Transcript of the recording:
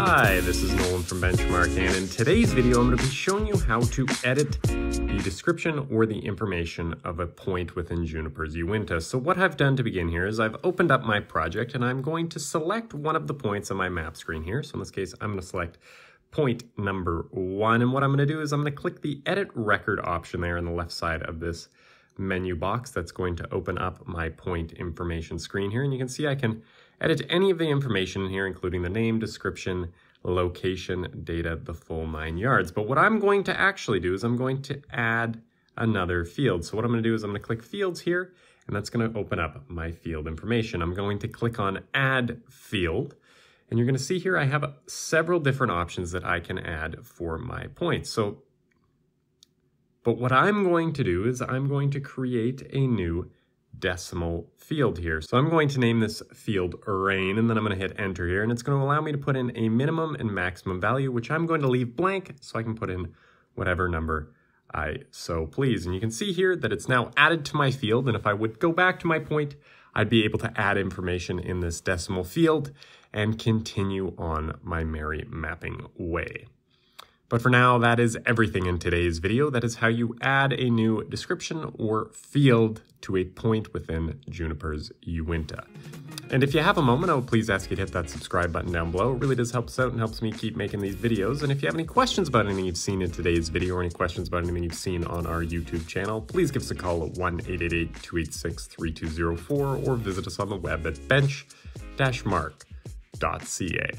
Hi, this is Nolan from Benchmark, and in today's video, I'm going to be showing you how to edit the description or the information of a point within Juniper's Uinta. So what I've done to begin here is I've opened up my project, and I'm going to select one of the points on my map screen here. So in this case, I'm going to select point number one, and what I'm going to do is I'm going to click the Edit Record option there on the left side of this menu box that's going to open up my point information screen here, and you can see I can Edit any of the information here, including the name, description, location, data, the full nine yards. But what I'm going to actually do is I'm going to add another field. So what I'm going to do is I'm going to click Fields here, and that's going to open up my field information. I'm going to click on Add Field, and you're going to see here I have several different options that I can add for my points. So, but what I'm going to do is I'm going to create a new decimal field here. So I'm going to name this field rain and then I'm going to hit enter here and it's going to allow me to put in a minimum and maximum value which I'm going to leave blank so I can put in whatever number I so please. And you can see here that it's now added to my field and if I would go back to my point I'd be able to add information in this decimal field and continue on my merry mapping way. But for now, that is everything in today's video. That is how you add a new description or field to a point within Juniper's Uinta. And if you have a moment, I would please ask you to hit that subscribe button down below. It really does help us out and helps me keep making these videos. And if you have any questions about anything you've seen in today's video or any questions about anything you've seen on our YouTube channel, please give us a call at 1-888-286-3204 or visit us on the web at bench-mark.ca.